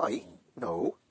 I No.